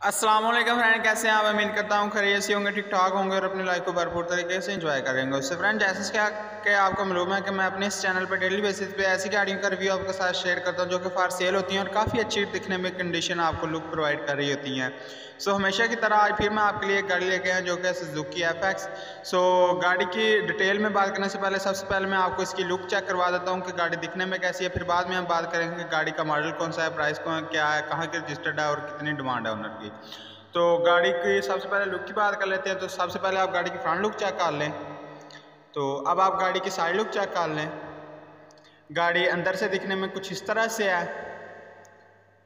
Aslam friend कैसे हैं आप? उम्मीद करता हूँ खरीय से होंगे ठीक ठाक होंगे और अपनी लाइफ को भरपूर तरीके से इंजॉय करेंगे। उससे फ्रेंड जैसे क्या कि आपको मालूम है कि मैं अपने इस चैनल पर डेली बेसिस पे ऐसी गाड़ियों का रिव्यू आपके साथ शेयर करता हूँ जो कि फार सेल होती हैं और काफ़ी अच्छी दिखने में कंडीशन आपको लुक प्रोवाइड कर रही होती हैं। सो हमेशा की तरह आज फिर मैं आपके लिए एक गाड़ी लेके आया जो कि सुजुकी एफ़ एक्स सो गाड़ी की डिटेल में बात करने से पहले, सबसे पहले मैं आपको इसकी लुक चेक करवा देता हूँ कि गाड़ी दिखने में कैसी है। फिर बाद में हम बात करेंगे कि गाड़ी का मॉडल कौन सा है प्राइस कौन, क्या है, कहाँ की रजिस्टर्ड है और कितनी डिमांड है ओनर की। तो गाड़ी की सबसे पहले लुक की बात कर लेते हैं तो सबसे पहले आप गाड़ी की फ्रंट लुक चेक कर लें। तो अब आप गाड़ी की साइड लुक चेक कर लें। गाड़ी अंदर से दिखने में कुछ इस तरह से है।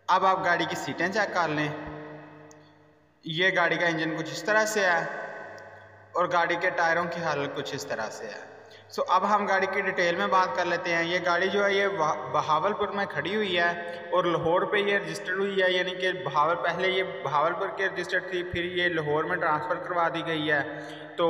अब आप गाड़ी की सीटें चेक कर लें। ये गाड़ी का इंजन कुछ इस तरह से है और गाड़ी के टायरों की हालत कुछ इस तरह से है। सो अब हम गाड़ी की डिटेल में बात कर लेते हैं। ये गाड़ी जो है, ये बहावलपुर में खड़ी हुई है और लाहौर पे ये रजिस्टर्ड हुई है। यानी कि बहावल, पहले ये बहावलपुर के रजिस्टर्ड थी, फिर ये लाहौर में ट्रांसफ़र करवा दी गई है। तो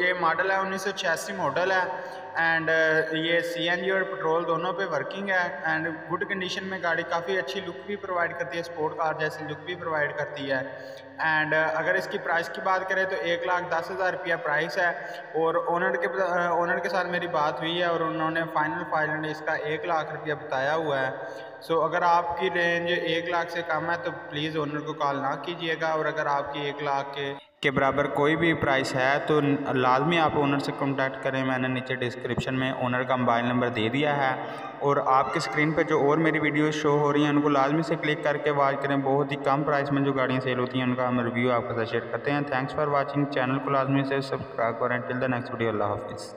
ये मॉडल है उन्नीस सौ छियासी मॉडल है एंड uh, ये सीएनजी और पेट्रोल दोनों पे वर्किंग है एंड गुड कंडीशन में गाड़ी काफ़ी अच्छी लुक भी प्रोवाइड करती है स्पोर्ट कार जैसी लुक भी प्रोवाइड करती है। एंड uh, अगर इसकी प्राइस की बात करें तो एक लाख दस हज़ार रुपया प्राइस है और ओनर के ओनर uh, के साथ मेरी बात हुई है और उन्होंने फाइनल फाइनल इसका एक लाख रुपया बताया हुआ है। सो so, अगर आपकी रेंज एक लाख से कम है तो प्लीज़ ओनर को कॉल ना कीजिएगा और अगर आपकी एक लाख के के बराबर कोई भी प्राइस है तो लाजमी आप ओनर से कॉन्टैक्ट करें। मैंने नीचे डिस्क्रिप्शन में ओनर का मोबाइल नंबर दे दिया है। और आपके स्क्रीन पर जो और मेरी वीडियो शो हो रही हैं, उनको लाजमी से क्लिक करके वाच करें। बहुत ही कम प्राइस में जो गाड़ियाँ सेल होती हैं, उनका हम रिव्यू आपके साथ शेयर करते हैं। थैंक्स फॉर वॉचिंग चैनल को लाजमी से सब्सक्राइब करें। टिल द नेक्स्ट वीडियो अल्लाह हाफिज़।